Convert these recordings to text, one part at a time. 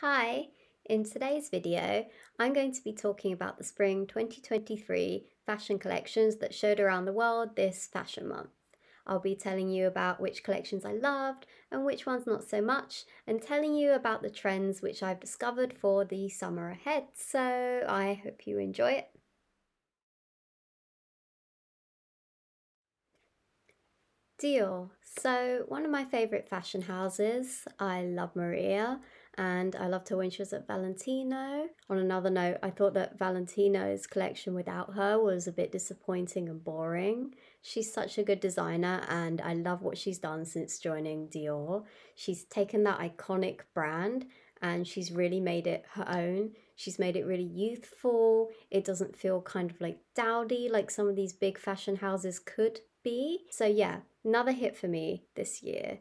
Hi, in today's video, I'm going to be talking about the spring 2023 fashion collections that showed around the world this fashion month. I'll be telling you about which collections I loved and which ones not so much, and telling you about the trends which I've discovered for the summer ahead. So I hope you enjoy it. Dior. So, one of my favourite fashion houses. I love Maria and I loved her when she was at Valentino. On another note, I thought that Valentino's collection without her was a bit disappointing and boring. She's such a good designer and I love what she's done since joining Dior. She's taken that iconic brand and she's really made it her own. She's made it really youthful. It doesn't feel kind of like dowdy like some of these big fashion houses could be. So, yeah, another hit for me this year.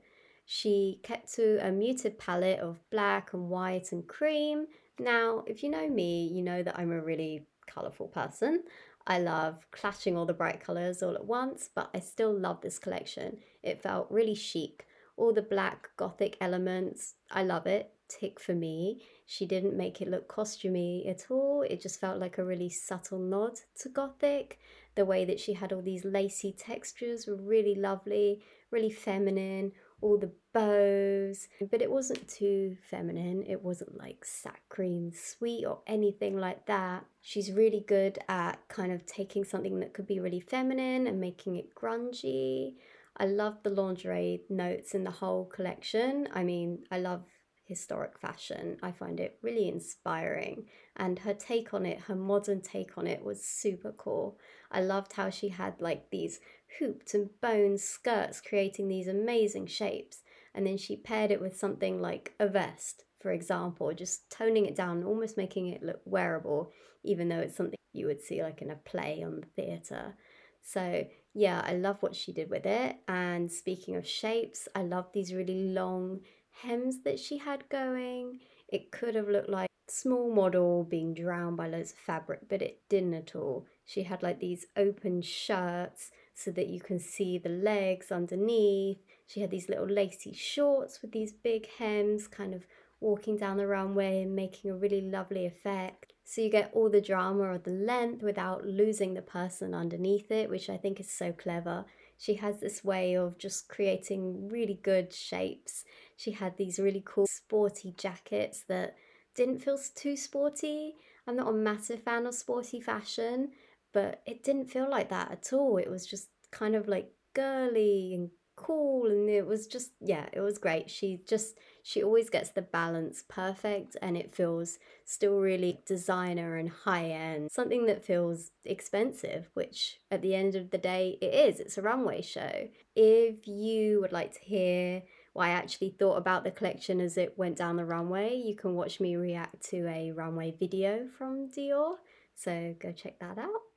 She kept to a muted palette of black and white and cream. Now, if you know me, you know that I'm a really colourful person. I love clashing all the bright colours all at once, but I still love this collection. It felt really chic. All the black gothic elements, I love it. Tick for me. She didn't make it look costumey at all. It just felt like a really subtle nod to gothic. The way that she had all these lacy textures were really lovely, really feminine all the bows, but it wasn't too feminine. It wasn't like saccharine sweet or anything like that. She's really good at kind of taking something that could be really feminine and making it grungy. I love the lingerie notes in the whole collection. I mean, I love historic fashion. I find it really inspiring. And her take on it, her modern take on it, was super cool. I loved how she had like these hooped and boned skirts creating these amazing shapes. And then she paired it with something like a vest, for example, just toning it down, almost making it look wearable, even though it's something you would see like in a play on the theatre. So, yeah, I love what she did with it. And speaking of shapes, I love these really long hems that she had going. It could have looked like small model being drowned by loads of fabric, but it didn't at all. She had like these open shirts so that you can see the legs underneath. She had these little lacy shorts with these big hems, kind of walking down the runway and making a really lovely effect. So you get all the drama of the length without losing the person underneath it, which I think is so clever. She has this way of just creating really good shapes. She had these really cool sporty jackets that didn't feel too sporty. I'm not a massive fan of sporty fashion, but it didn't feel like that at all. It was just kind of like girly and cool and it was just yeah it was great. She just she always gets the balance perfect and it feels still really designer and high end something that feels expensive which at the end of the day it is. It's a runway show. If you would like to hear what I actually thought about the collection as it went down the runway you can watch me react to a runway video from Dior. So go check that out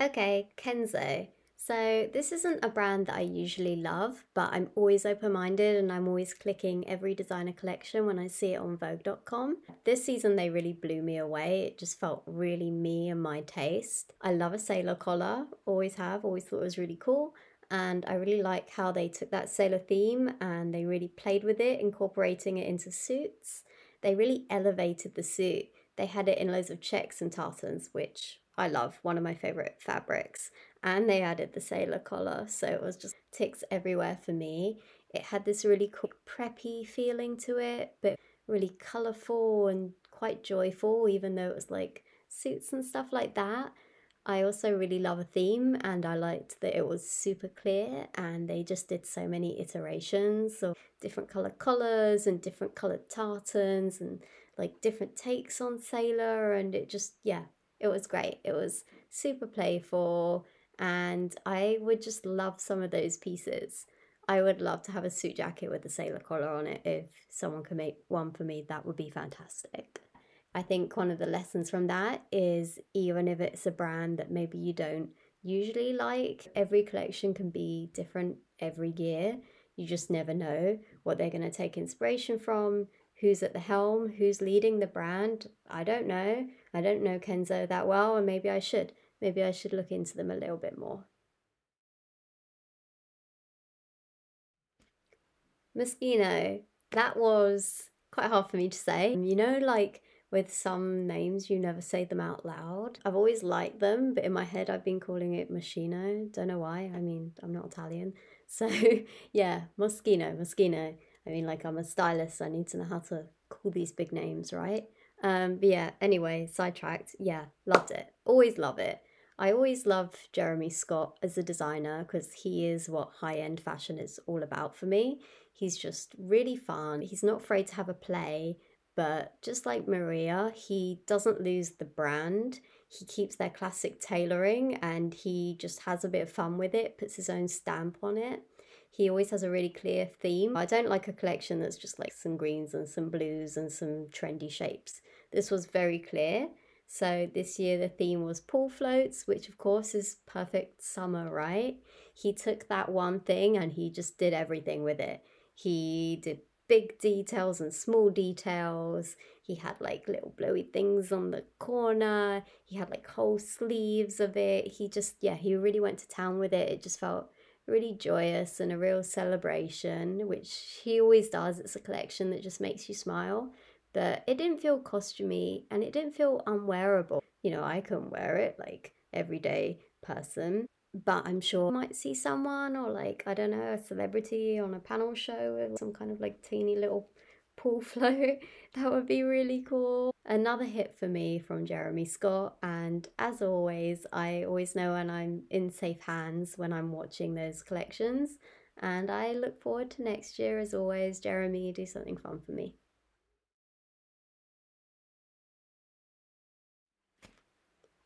Okay, Kenzo. So this isn't a brand that I usually love, but I'm always open-minded and I'm always clicking every designer collection when I see it on Vogue.com. This season they really blew me away. It just felt really me and my taste. I love a sailor collar, always have, always thought it was really cool. And I really like how they took that sailor theme and they really played with it, incorporating it into suits. They really elevated the suit. They had it in loads of checks and tartans, which I love, one of my favorite fabrics. And they added the sailor collar, so it was just ticks everywhere for me. It had this really cool preppy feeling to it, but really colorful and quite joyful, even though it was like suits and stuff like that. I also really love a theme and I liked that it was super clear and they just did so many iterations of different color collars and different colored tartans and like different takes on sailor and it just yeah it was great. It was super playful, and I would just love some of those pieces. I would love to have a suit jacket with a sailor collar on it. If someone could make one for me, that would be fantastic. I think one of the lessons from that is even if it's a brand that maybe you don't usually like, every collection can be different every year. You just never know what they're going to take inspiration from, who's at the helm, who's leading the brand. I don't know. I don't know Kenzo that well, and maybe I should. Maybe I should look into them a little bit more. Moschino. That was quite hard for me to say. You know, like with some names, you never say them out loud. I've always liked them, but in my head, I've been calling it Moschino. Don't know why. I mean, I'm not Italian. So, yeah, Moschino, Moschino. I mean, like, I'm a stylist. So I need to know how to call these big names, right? Um, but yeah, anyway, sidetracked. Yeah, loved it. Always love it. I always love Jeremy Scott as a designer because he is what high end fashion is all about for me. He's just really fun. He's not afraid to have a play, but just like Maria, he doesn't lose the brand. He keeps their classic tailoring and he just has a bit of fun with it, puts his own stamp on it. He always has a really clear theme. I don't like a collection that's just like some greens and some blues and some trendy shapes. This was very clear. So this year the theme was pool floats, which of course is perfect summer, right? He took that one thing and he just did everything with it. He did big details and small details. He had like little blowy things on the corner. He had like whole sleeves of it. He just, yeah, he really went to town with it. It just felt really joyous and a real celebration, which he always does. It's a collection that just makes you smile. But it didn't feel costumey and it didn't feel unwearable. You know, I couldn't wear it like everyday person but I'm sure I might see someone or like I don't know a celebrity on a panel show with some kind of like teeny little pool float. that would be really cool. Another hit for me from Jeremy Scott and as always I always know when I'm in safe hands when I'm watching those collections and I look forward to next year as always. Jeremy, do something fun for me.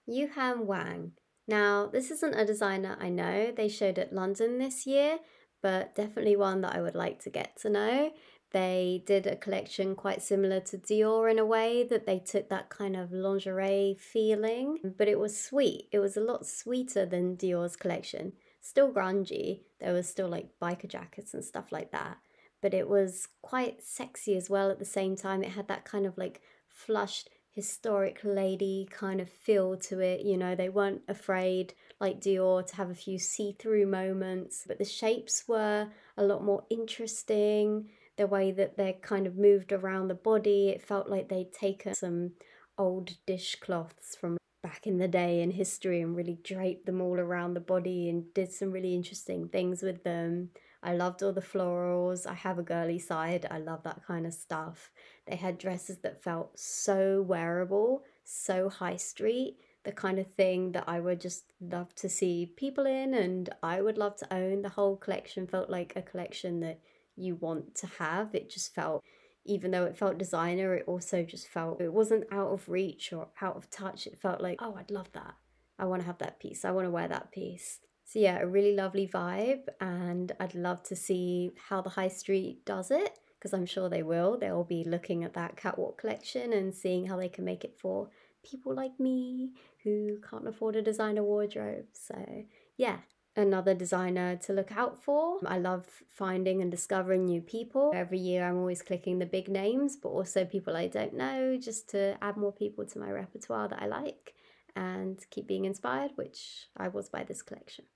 Yuhan Wang now, this isn't a designer I know. They showed at London this year, but definitely one that I would like to get to know. They did a collection quite similar to Dior in a way that they took that kind of lingerie feeling, but it was sweet. It was a lot sweeter than Dior's collection. Still grungy. There was still like biker jackets and stuff like that, but it was quite sexy as well at the same time. It had that kind of like flushed historic lady kind of feel to it. You know, they weren't afraid, like Dior, to have a few see through moments, but the shapes were a lot more interesting. The way that they kind of moved around the body, it felt like they'd taken some old dishcloths from back in the day in history and really draped them all around the body and did some really interesting things with them. I loved all the florals. I have a girly side. I love that kind of stuff. They had dresses that felt so wearable, so high street, the kind of thing that I would just love to see people in and I would love to own. The whole collection felt like a collection that you want to have. It just felt even though it felt designer, it also just felt it wasn't out of reach or out of touch. It felt like, oh, I'd love that. I want to have that piece. I want to wear that piece. So, yeah, a really lovely vibe, and I'd love to see how the high street does it because I'm sure they will. They'll be looking at that catwalk collection and seeing how they can make it for people like me who can't afford a designer wardrobe. So, yeah, another designer to look out for. I love finding and discovering new people. Every year I'm always clicking the big names, but also people I don't know just to add more people to my repertoire that I like and keep being inspired, which I was by this collection.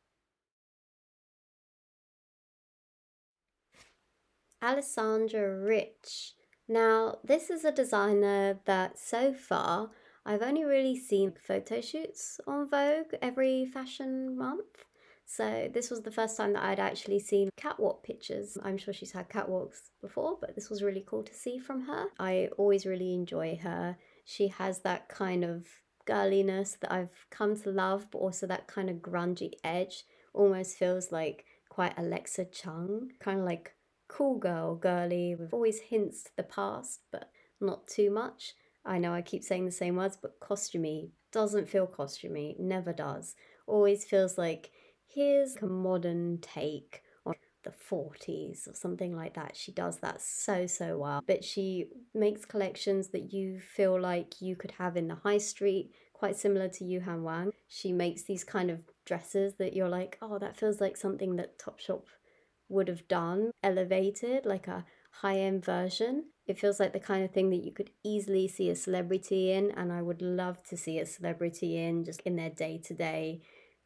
Alessandra Rich. Now, this is a designer that so far I've only really seen photo shoots on Vogue every fashion month. So this was the first time that I'd actually seen catwalk pictures. I'm sure she's had catwalks before, but this was really cool to see from her. I always really enjoy her. She has that kind of girliness that I've come to love, but also that kind of grungy edge. Almost feels like quite Alexa Chung, kind of like cool girl, girly, with always hints to the past, but not too much. I know I keep saying the same words, but costumey doesn't feel costumey, never does. Always feels like here's a modern take on the 40s or something like that. She does that so, so well. But she makes collections that you feel like you could have in the high street, quite similar to Yuhan Wang. She makes these kind of dresses that you're like, oh, that feels like something that Topshop would have done, elevated, like a high end version. It feels like the kind of thing that you could easily see a celebrity in, and I would love to see a celebrity in just in their day to day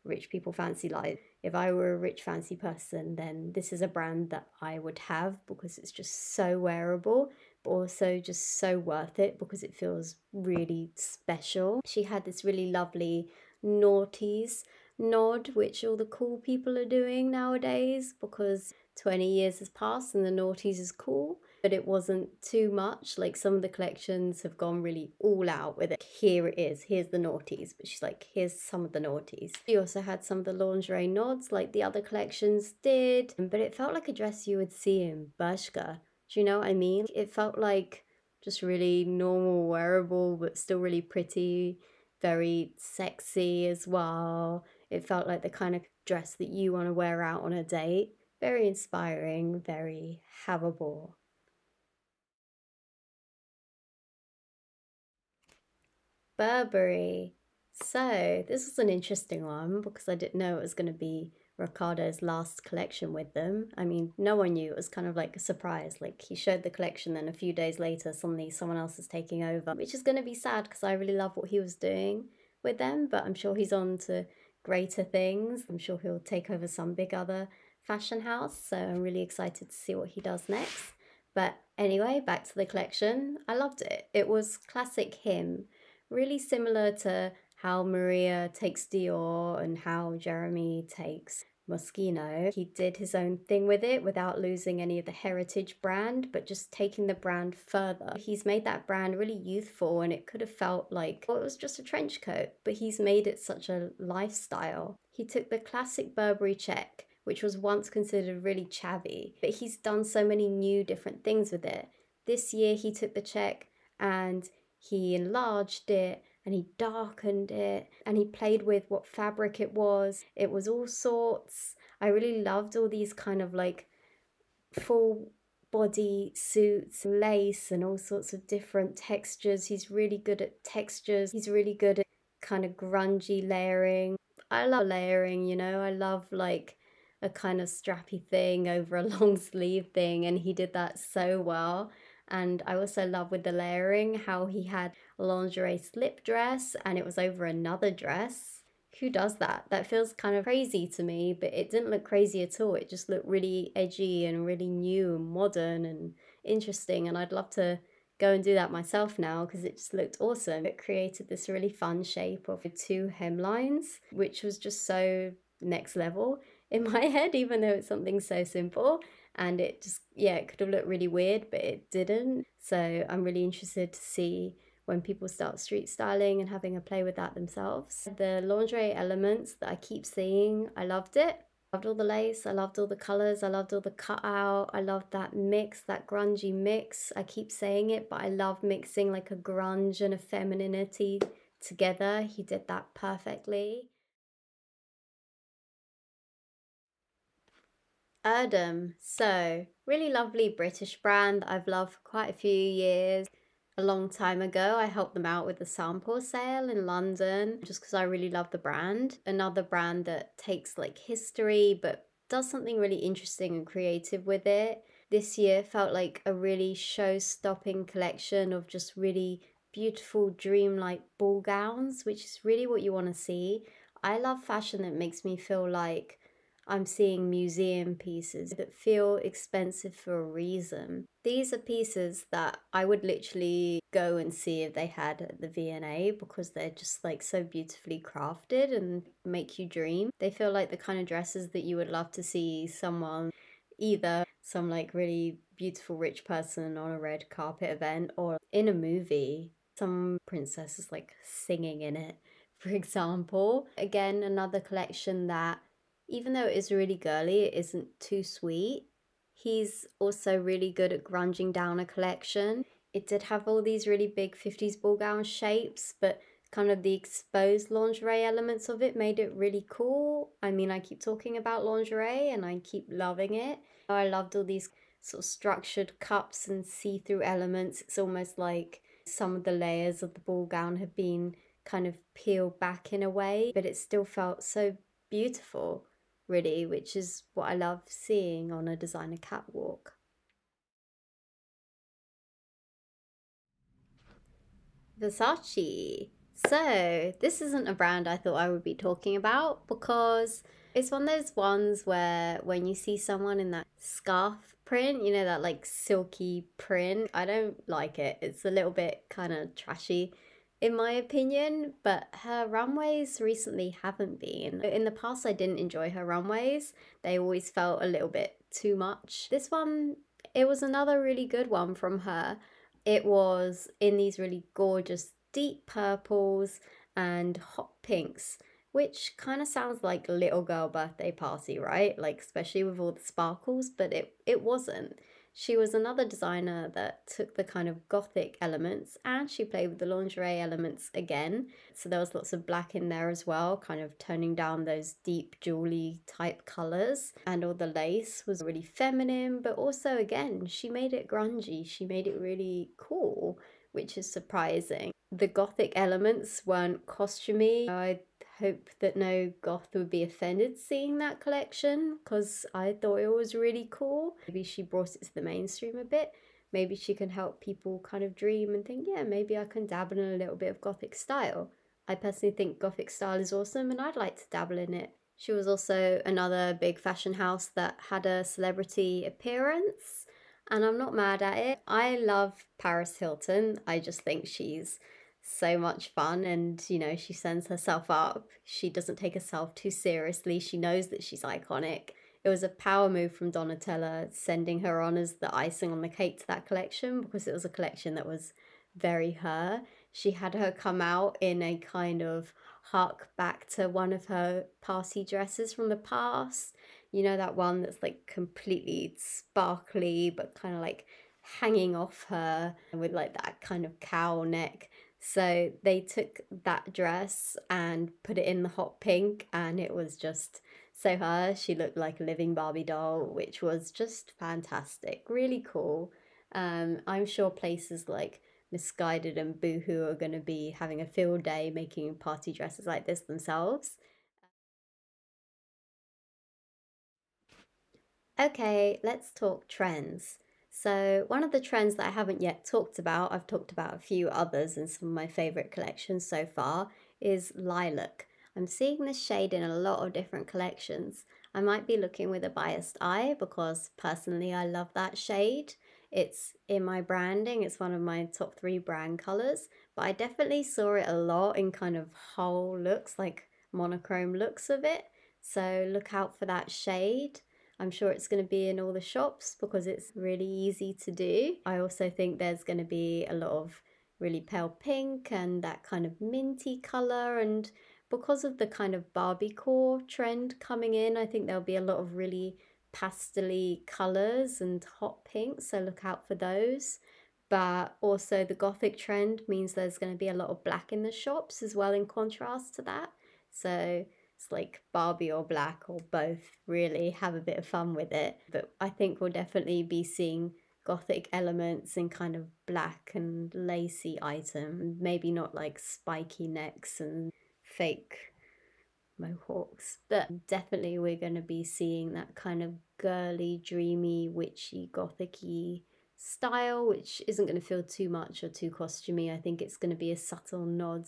rich people fancy life. if I were a rich fancy person, then this is a brand that I would have because it's just so wearable, but also just so worth it because it feels really special. She had this really lovely noughties nod, which all the cool people are doing nowadays because 20 years has passed and the noughties is cool but it wasn't too much. Like some of the collections have gone really all out with it. Here it is, here's the noughties, But she's like, here's some of the noughties. She also had some of the lingerie nods like the other collections did, um, but it felt like a dress you would see in Bershka. Do you know what I mean? It felt like just really normal, wearable, but still really pretty, very sexy as well. It felt like the kind of dress that you want to wear out on a date. Very inspiring, very havable. Burberry. So, this was an interesting one because I didn't know it was going to be Riccardo's last collection with them. I mean, no one knew. It was kind of like a surprise. Like, he showed the collection, then a few days later, suddenly someone else is taking over, which is going to be sad because I really love what he was doing with them, but I'm sure he's on to greater things. I'm sure he'll take over some big other fashion house. So, I'm really excited to see what he does next. But anyway, back to the collection. I loved it. It was classic him really similar to how Maria takes Dior and how Jeremy takes Moschino. He did his own thing with it without losing any of the heritage brand, but just taking the brand further. He's made that brand really youthful and it could have felt like well, it was just a trench coat, but he's made it such a lifestyle. He took the classic Burberry check, which was once considered really chavvy, but he's done so many new different things with it. This year he took the check and he enlarged it and he darkened it and he played with what fabric it was. It was all sorts. I really loved all these kind of like full body suits, lace, and all sorts of different textures. He's really good at textures. He's really good at kind of grungy layering. I love layering, you know, I love like a kind of strappy thing over a long sleeve thing, and he did that so well. And I also love with the layering how he had a lingerie slip dress and it was over another dress. Who does that? That feels kind of crazy to me, but it didn't look crazy at all. It just looked really edgy and really new and modern and interesting. And I'd love to go and do that myself now because it just looked awesome. It created this really fun shape of two hemlines, which was just so next level in my head, even though it's something so simple and it just yeah it could have looked really weird but it didn't. So i'm really interested to see when people start street styling and having a play with that themselves. The lingerie elements that i keep seeing i loved it. Loved all the lace i loved all the colors i loved all the cutout i loved that mix that grungy mix. I keep saying it but i love mixing like a grunge and a femininity together. He did that perfectly Erdem. So, really lovely British brand I've loved for quite a few years. A long time ago, I helped them out with the sample sale in London just because I really love the brand. Another brand that takes like history but does something really interesting and creative with it. This year felt like a really show stopping collection of just really beautiful dreamlike ball gowns, which is really what you want to see. I love fashion that makes me feel like I'm seeing museum pieces that feel expensive for a reason. These are pieces that I would literally go and see if they had at the V&A because they're just like so beautifully crafted and make you dream. They feel like the kind of dresses that you would love to see someone either some like really beautiful rich person on a red carpet event or in a movie some princess is like singing in it for example again another collection that even though it is really girly, it isn't too sweet. He's also really good at grunging down a collection. It did have all these really big 50s ball gown shapes, but kind of the exposed lingerie elements of it made it really cool. I mean, I keep talking about lingerie and I keep loving it. I loved all these sort of structured cups and see through elements. It's almost like some of the layers of the ball gown have been kind of peeled back in a way, but it still felt so beautiful really, which is what I love seeing on a designer catwalk. Versace. So, this isn't a brand I thought I would be talking about because It's one of those ones where when you see someone in that scarf print, you know, that like silky print, I don't like it. It's a little bit kind of trashy in my opinion, but her runways recently haven't been. In the past, I didn't enjoy her runways, they always felt a little bit too much. This one, it was another really good one from her. It was in these really gorgeous deep purples and hot pinks, which kind of sounds like little girl birthday party, right? Like especially with all the sparkles, but it it wasn't. She was another designer that took the kind of gothic elements and she played with the lingerie elements again. So there was lots of black in there as well, kind of toning down those deep jewelry type colors. And all the lace was really feminine, but also again, she made it grungy. She made it really cool, which is surprising. The gothic elements weren't costumey. I hope that no goth would be offended seeing that collection because I thought it was really cool. Maybe she brought it to the mainstream a bit. Maybe she can help people kind of dream and think, yeah, maybe I can dabble in a little bit of gothic style. I personally think gothic style is awesome and I'd like to dabble in it. She was also another big fashion house that had a celebrity appearance, and I'm not mad at it. I love Paris Hilton. I just think she's so much fun and you know she sends herself up. She doesn't take herself too seriously. She knows that she's iconic. It was a power move from donatella sending her on as the icing on the cake to that collection because it was a collection that was very her. She had her come out in a kind of hark back to one of her party dresses from the past. You know that one that's like completely sparkly but kind of like hanging off her with like that kind of cow neck so they took that dress and put it in the hot pink, and it was just so her. She looked like a living Barbie doll, which was just fantastic, really cool. Um, I'm sure places like Missguided and Boohoo are going to be having a field day making party dresses like this themselves. Okay, let's talk trends. So, one of the trends that I haven't yet talked about, I've talked about a few others in some of my favorite collections so far, is lilac. I'm seeing this shade in a lot of different collections. I might be looking with a biased eye because personally I love that shade. It's in my branding, it's one of my top three brand colors, but I definitely saw it a lot in kind of whole looks, like monochrome looks of it. So look out for that shade. I'm sure it's going to be in all the shops because it's really easy to do. I also think there's going to be a lot of really pale pink and that kind of minty color and because of the kind of Barbie core trend coming in, I think there'll be a lot of really pastely colors and hot pinks, so look out for those. But also the gothic trend means there's going to be a lot of black in the shops as well in contrast to that. So it's like Barbie or black or both, really. Have a bit of fun with it. But I think we'll definitely be seeing gothic elements and kind of black and lacy item. Maybe not like spiky necks and fake mohawks. But definitely we're going to be seeing that kind of girly, dreamy, witchy, gothicy style, which isn't going to feel too much or too costumey. I think it's going to be a subtle nod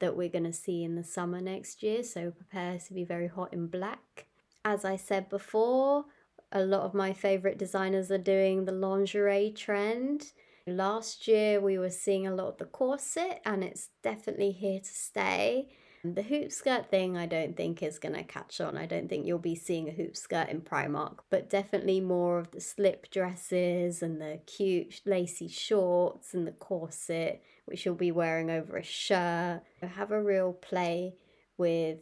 that we're going to see in the summer next year. So prepare to be very hot in black. As I said before, a lot of my favorite designers are doing the lingerie trend. Last year we were seeing a lot of the corset and it's definitely here to stay. The hoop skirt thing, I don't think is going to catch on. I don't think you'll be seeing a hoop skirt in Primark, but definitely more of the slip dresses and the cute lacy shorts and the corset, which you'll be wearing over a shirt. Have a real play with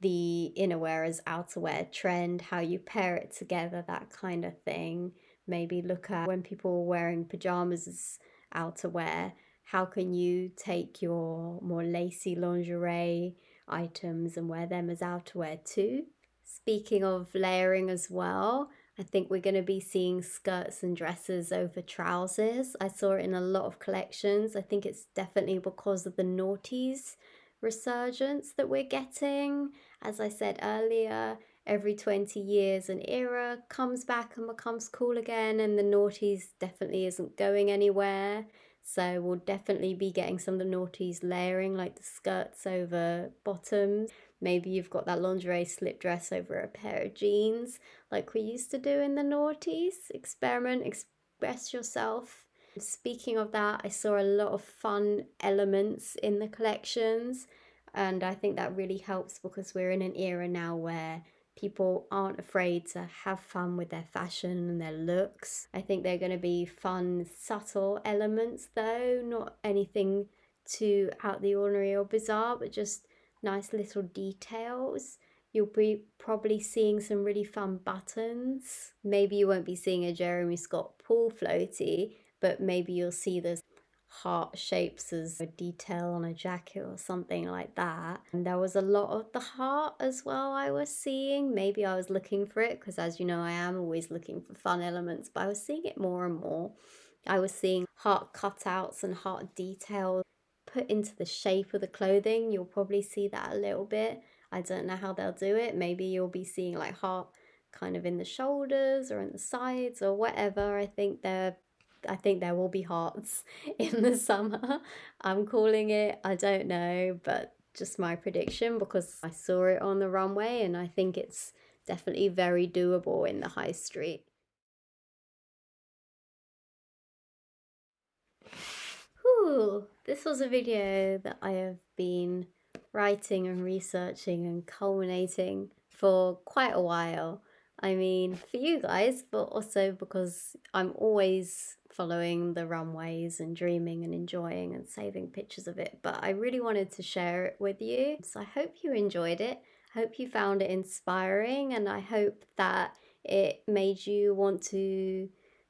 the innerwear as outerwear trend, how you pair it together, that kind of thing. Maybe look at when people are wearing pajamas as outerwear how can you take your more lacy lingerie items and wear them as outerwear too? Speaking of layering as well, I think we're going to be seeing skirts and dresses over trousers. I saw it in a lot of collections. I think it's definitely because of the noughties resurgence that we're getting. As I said earlier, every 20 years an era comes back and becomes cool again, and the noughties definitely isn't going anywhere. So we'll definitely be getting some of the noughties layering like the skirts over bottoms. Maybe you've got that lingerie slip dress over a pair of jeans, like we used to do in the noughties. Experiment, express yourself. Speaking of that, I saw a lot of fun elements in the collections, and I think that really helps because we're in an era now where people aren't afraid to have fun with their fashion and their looks. I think they're going to be fun, subtle elements, though, not anything too out the ordinary or bizarre, but just nice little details. You'll be probably seeing some really fun buttons. Maybe you won't be seeing a Jeremy Scott pool floaty, but maybe you'll see the heart shapes as a detail on a jacket or something like that. And there was a lot of the heart as well I was seeing. Maybe I was looking for it because as you know I am always looking for fun elements, but I was seeing it more and more. I was seeing heart cutouts and heart details put into the shape of the clothing. You'll probably see that a little bit. I don't know how they'll do it. Maybe you'll be seeing like heart kind of in the shoulders or in the sides or whatever. I think they're I think there will be hearts in the summer. I'm calling it, I don't know, but just my prediction because I saw it on the runway and I think it's definitely very doable in the high street. This was a video that I have been writing and researching and culminating for quite a while. I mean, for you guys, but also because I'm always following the runways and dreaming and enjoying and saving pictures of it. But I really wanted to share it with you. So I hope you enjoyed it. I hope you found it inspiring and I hope that it made you want to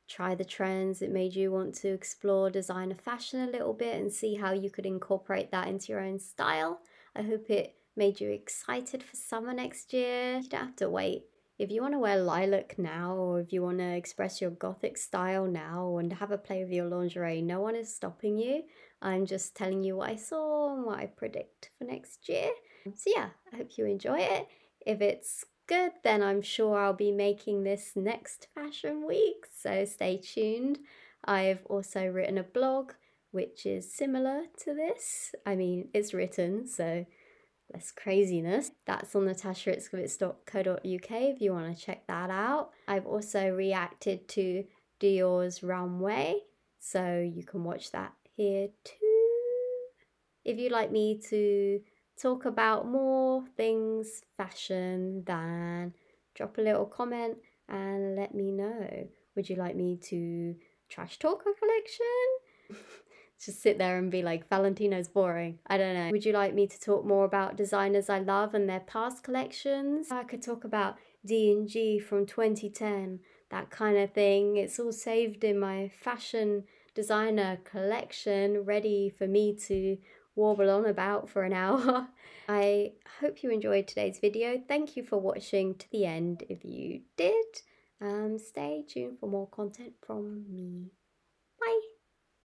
try the trends. It made you want to explore designer fashion a little bit and see how you could incorporate that into your own style. I hope it made you excited for summer next year. You don't have to wait. If you want to wear lilac now, or if you want to express your gothic style now and have a play with your lingerie, no one is stopping you. I'm just telling you what I saw and what I predict for next year. So, yeah, I hope you enjoy it. If it's good, then I'm sure I'll be making this next fashion week, so stay tuned. I've also written a blog which is similar to this. I mean, it's written, so less craziness. That's on natashaitzcovitz.co.uk if you want to check that out. I've also reacted to Dior's Runway, so you can watch that here too. If you'd like me to talk about more things fashion, then drop a little comment and let me know. Would you like me to trash talk a collection? Just sit there and be like, Valentino's boring. I don't know. Would you like me to talk more about designers I love and their past collections? I could talk about D&G from 2010, that kind of thing. It's all saved in my fashion designer collection, ready for me to warble on about for an hour. I hope you enjoyed today's video. Thank you for watching to the end if you did. Um, stay tuned for more content from me.